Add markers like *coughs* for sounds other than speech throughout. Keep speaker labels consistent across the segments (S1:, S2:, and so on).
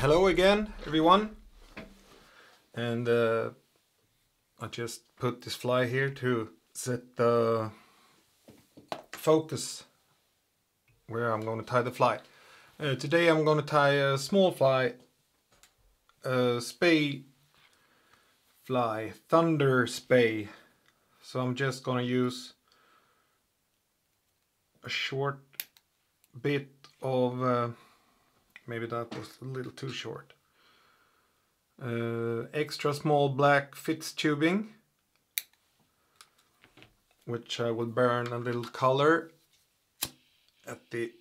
S1: hello again, everyone. And uh, I just put this fly here to set the focus where I'm going to tie the fly. Uh, today I'm going to tie a small fly, a Spey fly, Thunder Spey. So I'm just going to use a short bit of, uh, maybe that was a little too short, uh, extra small black FITS tubing which I will burn a little color at the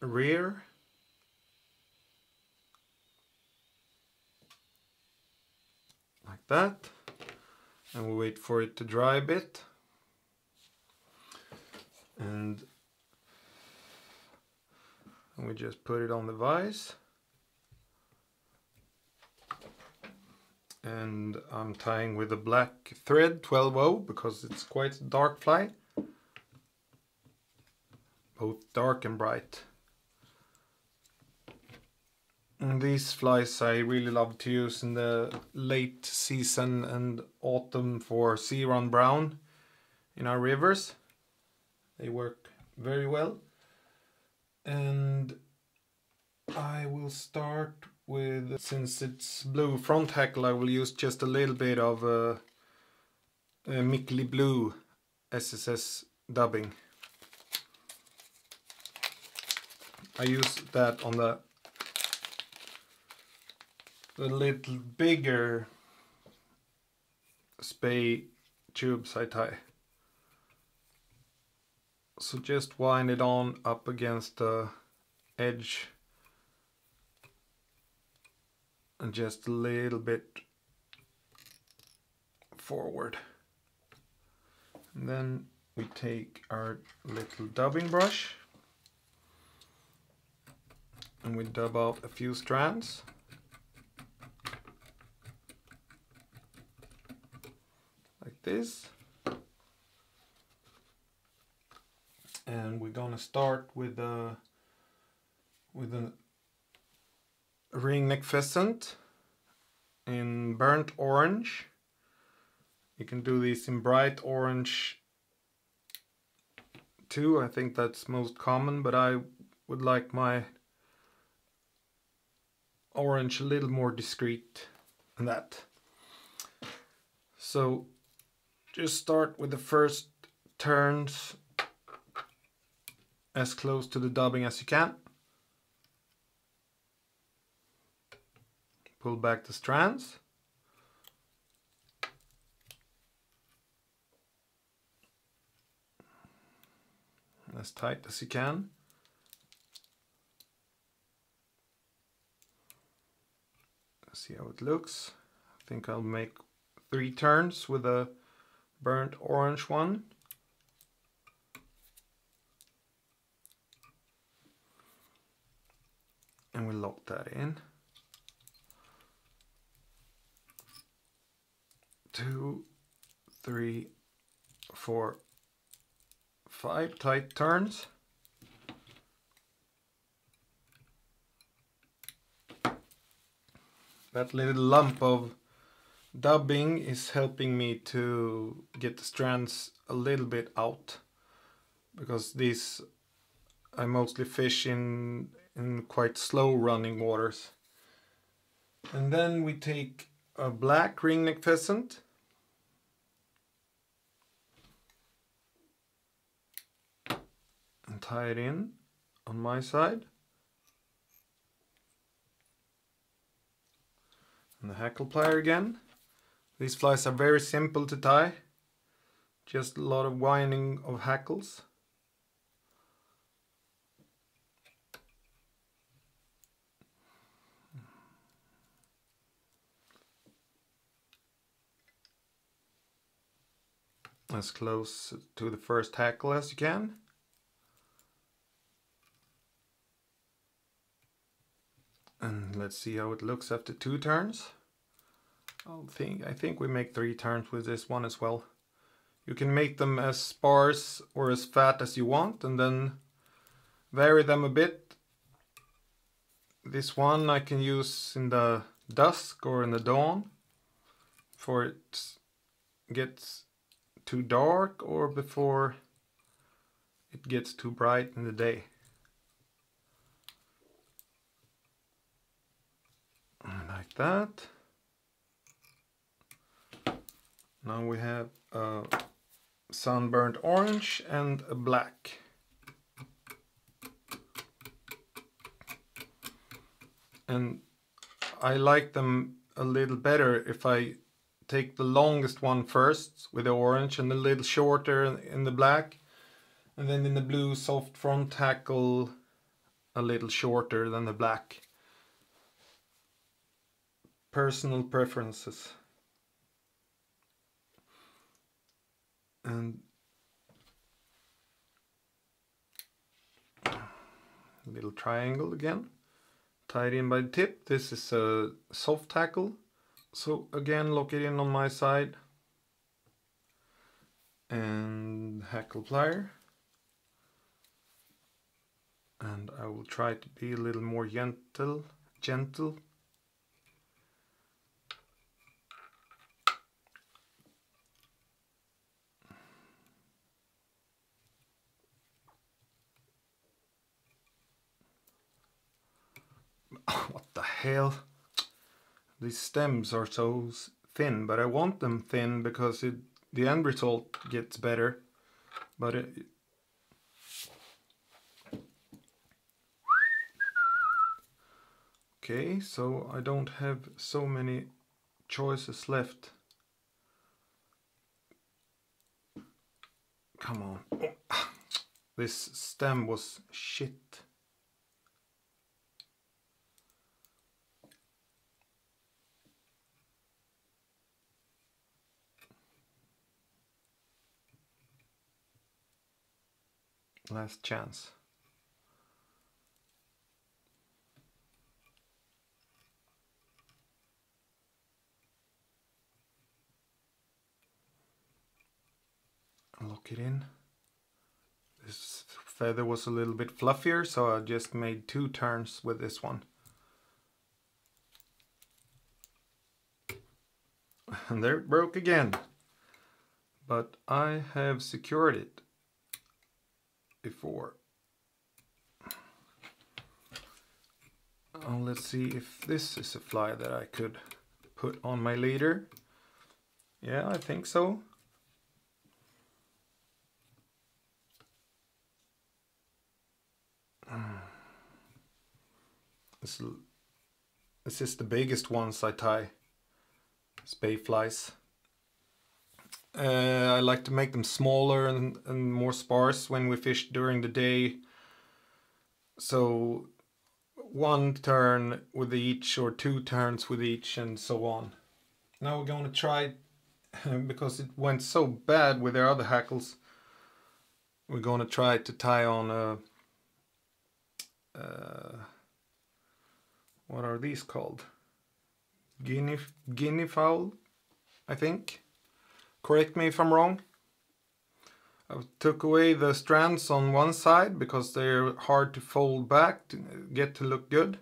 S1: rear. Like that. And we'll wait for it to dry a bit. And and we just put it on the vise. And I'm tying with a black thread 12-0 because it's quite a dark fly. Both dark and bright. And these flies I really love to use in the late season and autumn for sea run brown in our rivers. They work very well and I will start with, since it's blue front hackle, I will use just a little bit of uh, uh, Mikkeli Blue SSS dubbing. I use that on the the little bigger Spey tubes I tie. So just wind it on up against the edge and just a little bit forward. And then we take our little dubbing brush and we dub out a few strands. Like this. And we're gonna start with a with a ring neck pheasant in burnt orange. You can do these in bright orange too. I think that's most common but I would like my orange a little more discreet than that. So just start with the first turns as close to the dubbing as you can. Pull back the strands. As tight as you can. See how it looks. I think I'll make three turns with a burnt orange one. And we lock that in. Two, three, four, five tight turns. That little lump of dubbing is helping me to get the strands a little bit out because these I mostly fish in in quite slow running waters. And then we take a black ringneck pheasant. And tie it in on my side. And the hackle plier again. These flies are very simple to tie. Just a lot of winding of hackles. As close to the first hackle as you can. And let's see how it looks after two turns. I think I think we make three turns with this one as well. You can make them as sparse or as fat as you want and then vary them a bit this one I can use in the dusk or in the dawn for it gets too dark or before it gets too bright in the day. Like that. Now we have a sunburnt orange and a black. And I like them a little better if I take the longest one first with the orange and a little shorter in the black. And then in the blue soft front hackle a little shorter than the black. Personal preferences. and little triangle again tied in by the tip this is a soft hackle so again lock it in on my side. And hackle plier and I will try to be a little more gentle gentle. *laughs* What the hell? These stems are so thin, but I want them thin because it, the end result gets better. But it, Okay, so I don't have so many choices left. Come on. *coughs* This stem was shit. Last chance. Lock it in. This feather was a little bit fluffier, so I just made two turns with this one. *laughs* And there it broke again. But I have secured it before. Oh, let's see if this is a fly that I could put on my leader. Yeah, I think so. This, this is the biggest ones I tie. Spey flies. Uh, I like to make them smaller and, and more sparse when we fish during the day. So one turn with each or two turns with each and so on. Now we're going to try, *laughs* because it went so bad with their other hackles, we're going to try to tie on a, uh, what are these called? Guinea, guinea fowl, I think. Correct me if I'm wrong. I took away the strands on one side because they're hard to fold back to get to look good.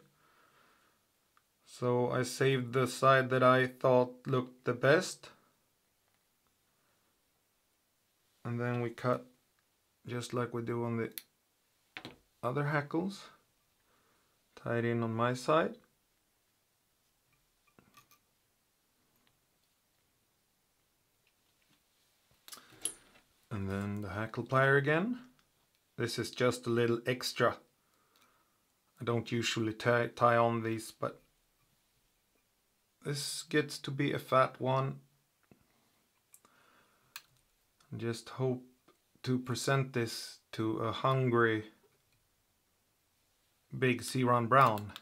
S1: So I saved the side that I thought looked the best. And then we cut just like we do on the other hackles. Tie it in on my side. And then the hackle plier again. This is just a little extra. I don't usually tie, tie on these, but this gets to be a fat one. Just hope to present this to a hungry big Sea-Run Brown.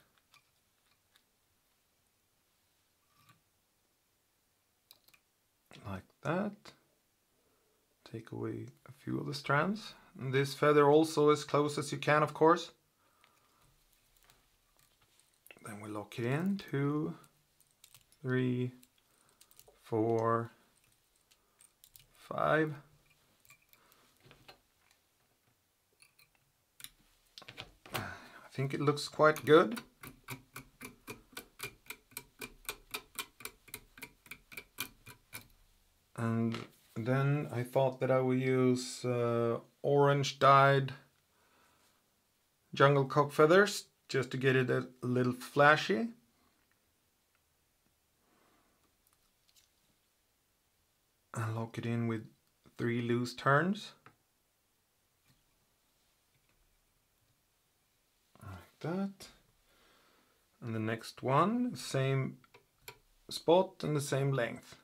S1: Like that take away a few of the strands. And this feather also as close as you can, of course. Then we lock it in, two, three, four, five. I think it looks quite good. And then I thought that I would use uh, orange dyed jungle cock feathers just to get it a little flashy. And lock it in with three loose turns. Like that. And the next one, same spot and the same length.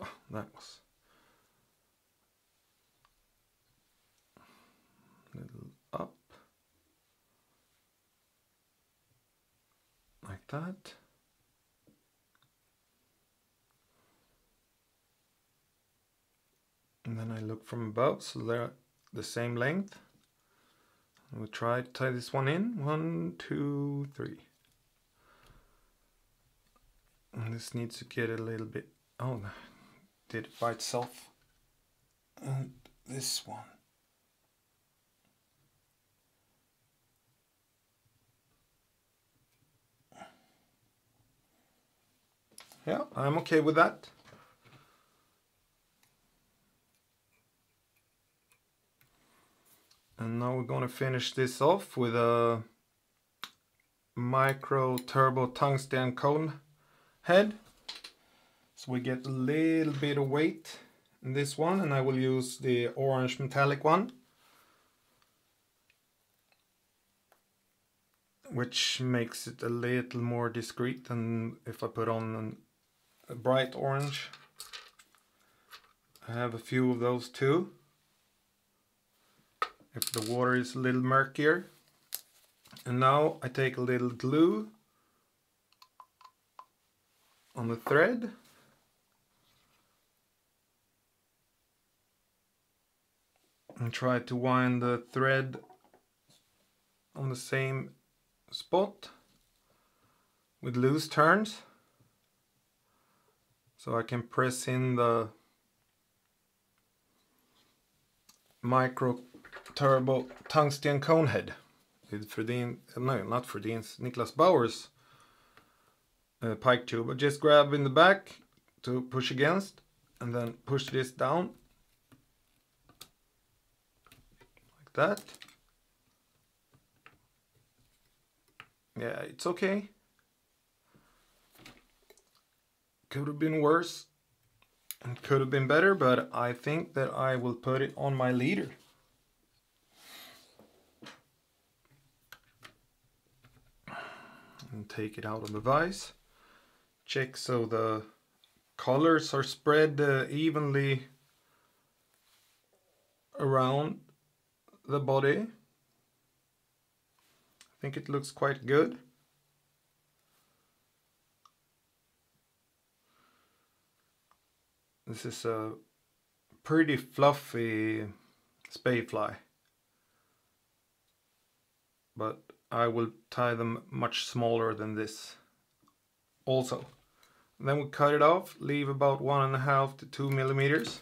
S1: Oh, that was little up like that. And then I look from above, so they're the same length. We'll try to tie this one in. One, two, three. And this needs to get a little bit, oh, did it by itself. And this one. Yeah, I'm okay with that. And now we're going to finish this off with a micro turbo tungsten cone head. So we get a little bit of weight in this one and I will use the orange metallic one. Which makes it a little more discreet than if I put on an, a bright orange. I have a few of those too. If the water is a little murkier. And now I take a little glue on the thread and try to wind the thread on the same spot with loose turns so I can press in the micro turbo tungsten cone head with Frödin, no not Frödin's, Niklas Bauer's uh, pike tube. I just grab in the back to push against and then push this down that. Yeah, it's okay. Could have been worse and could have been better, but I think that I will put it on my leader. And take it out of the vise. Check so the colors are spread uh, evenly around the body. I think it looks quite good. This is a pretty fluffy Spey fly. But I will tie them much smaller than this also. Then we cut it off, leave about one and a half to two millimeters.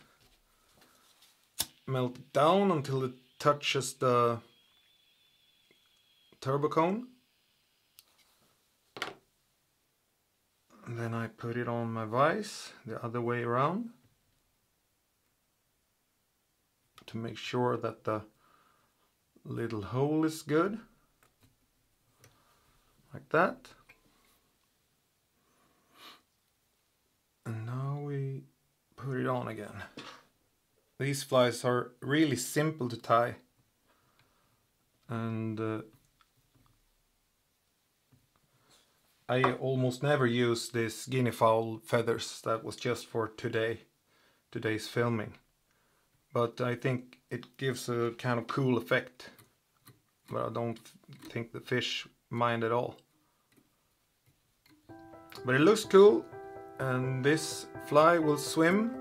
S1: Melt it down until it touches the turbo cone. Then I put it on my vise the other way around to make sure that the little hole is good like that and now we put it on again these flies are really simple to tie. And uh, I almost never use this guinea fowl feathers that was just for today today's filming. But I think it gives a kind of cool effect. But I don't think the fish mind at all. But it looks cool and this fly will swim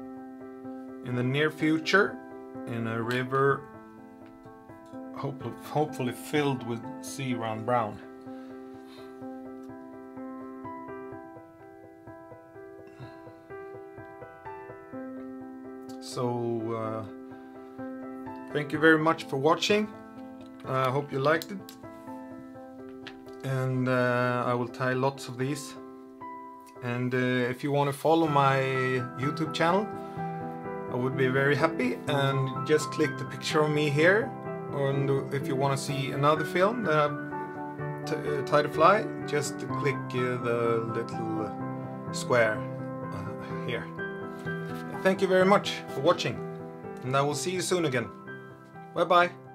S1: in the near future in a river hopefully, hopefully filled with sea round brown so uh, Thank you very much for watching. I hope you liked it. and uh, I will tie lots of these and uh, if you want to follow my YouTube channel would be very happy. And just click the picture of me here. And if you want to see another film that I've uh, tied a fly just click uh, the little square uh, here. Thank you very much for watching. And I will see you soon again. Bye bye